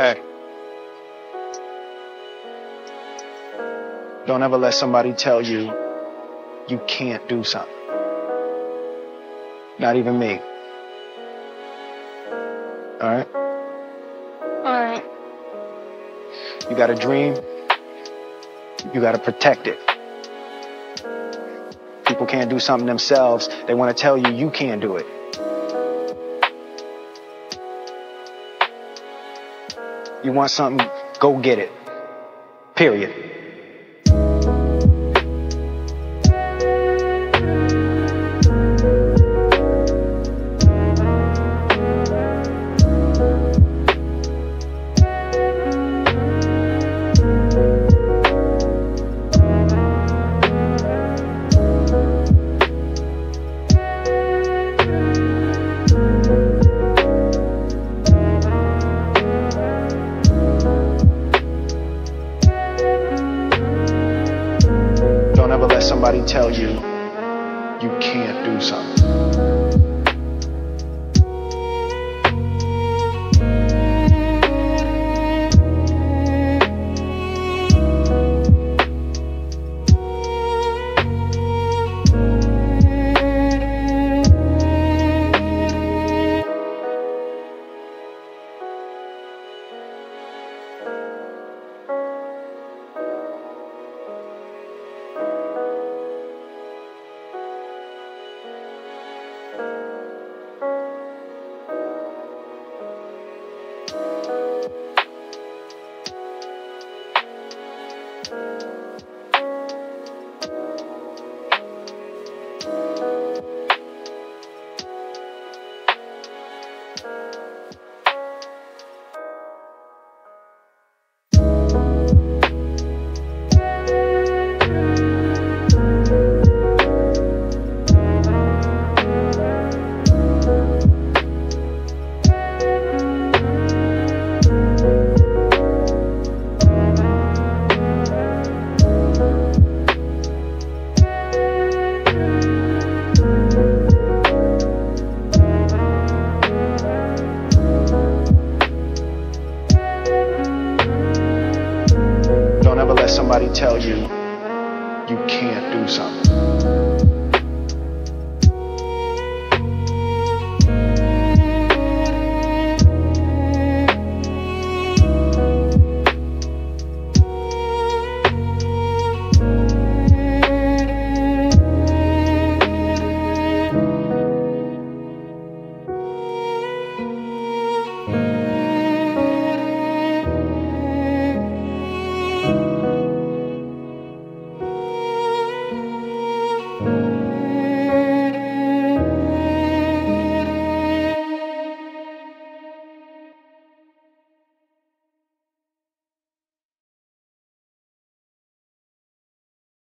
Hey. Don't ever let somebody tell you you can't do something. Not even me. Alright? Alright. You got a dream, you got to protect it. People can't do something themselves, they want to tell you you can't do it. You want something, go get it. Period. Somebody tell you you can't do something. Don't ever let somebody tell you you can't do something.